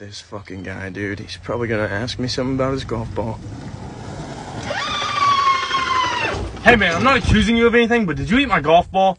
This fucking guy, dude. He's probably gonna ask me something about his golf ball. Hey man, I'm not accusing you of anything, but did you eat my golf ball?